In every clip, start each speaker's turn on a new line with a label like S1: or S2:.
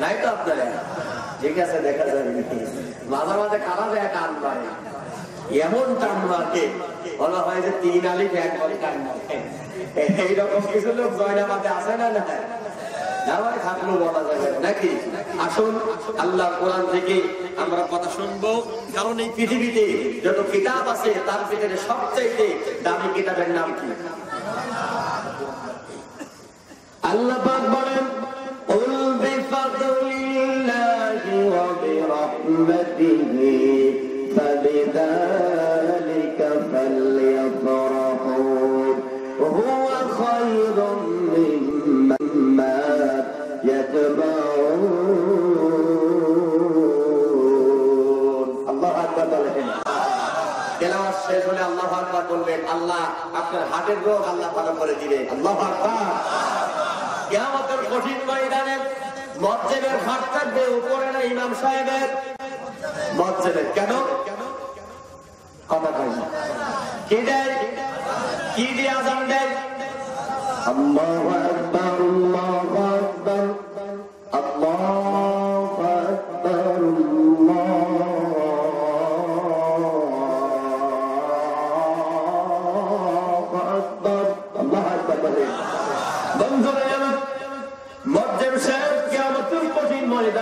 S1: নাই তো আপনারা ঠিক আছে, দেখা যাবে। মাঝে মাঝে খারাপ এক টান মারে। এমন টান বলা হয় যে তিন আলি এক এইরকম কিছু লোক জয়নাবাদে আছে না না আমার থাকলেও বলা যাবে না, নাকি আসুন আল্লাহ কোরআন থেকে আমরা কথা শুনবো কারণ এই পৃথিবীতে যত কিতাব আছে তার ভিতরে সবচাইতে দামি কিতাবের নাম কি আল্লাহ পাক বলেন قل بفضل الله وبرحمته فبذلك তেলাওয়াত শেষ হলে আল্লাহ আকবার বলবেন আল্লাহ আপনার হার্টের রোগ আল্লাহ ভালো করে দিবেন। আল্লাহ আকবার। কিয়ামতের কঠিন ময়দানে মসজিদের ঘাট থাকবে উপরে না ইমাম সাহেবের? মসজিদের কেন? কথা কয় না। কি দেয়? কি দিয়ে আজান দেয়? আল্লাহু আকবার আল্লাহু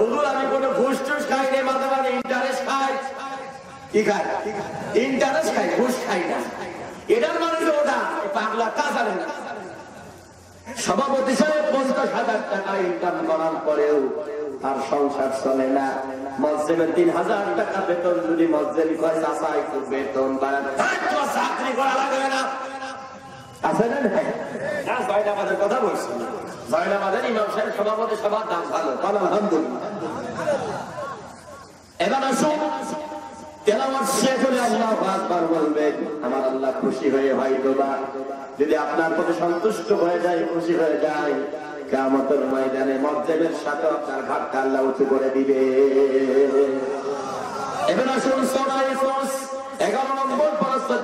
S1: হুজুর, আমি কোনো ঘুষ টুস খাই না, মাঝে মাঝে ইন্টারেস্ট খাই। কি খাই? ইন্টারেস্ট খাই, ঘুষ খাই না। এটার মানে যে ওটা পাগলা না। সভাপতি সাহেব পঞ্চাশ হাজার টাকা ইনকাম করার পরেও তার সংসার চলে না। মসজিদের তিন হাজার টাকা বেতন, যদি মসজিদ কয় চাষা একটু বেতন বাড়ান। চাকরি করা লাগবে না। আমার আল্লাহ খুশি হয়ে যদি আপনার প্রতি সন্তুষ্ট হয়ে যায়, খুশি হয়ে যায় কামতের ময়দানে মজ্জেমের সাথে আপনার ঘাটটা আল্লাহ উঁচু করে দিবে। এবার আসুন সরাই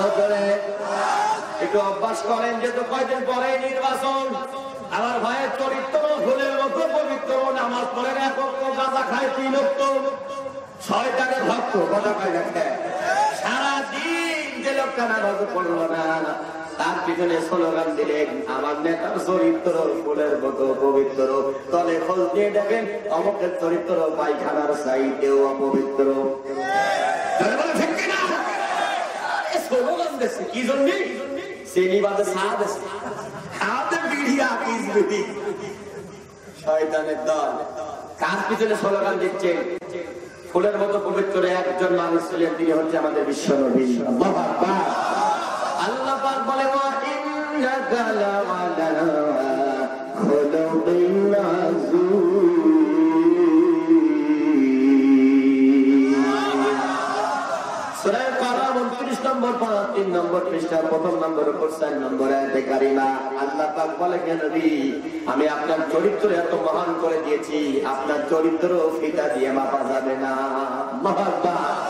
S1: আরও করে একটু অভ্যাস করেন, যেহেতু কয়দিন পরে নির্বাচন। আমার ভাইয়ের চরিত্র ফুলের মতো পবিত্র, নামাজ পড়ে না গাঁজা খায়, তিন ভক্ত ছয়টারে ভক্ত, কথা কয় না দিলেন, আমার নেতার চরিত্র ফুলের মতো পবিত্র। তলে খোঁজ দিয়ে দেখেন চরিত্র পায়খানার সাইডেও অপবিত্র। ঠিক? আরে স্লোগান দিচ্ছে, কি জন্যে? শ্রেণীবাদে সাহা দিচ্ছে। হাতে বিড়ি আকিস বিড়ি। শয়তানের দল কার পিছনে স্লোগান দিচ্ছে ফুলের মতো পবিত্র একজন মানুষ ছিলেন তিনি হচ্ছে আমাদের বিশ্ব নবী আল্লাহ পাক বলে ওয়া ইন্নাকা লাআলা পৃষ্ঠা প্রথম নম্বর উপর 4 নম্বর আয়াতে কারিমা আল্লাহ পাক বলে কেন আমি আপনার চরিত্র এত মহান করে দিয়েছি। আপনার চরিত্র ফিতা দিয়ে মাপা যাবে না। আল্লাহু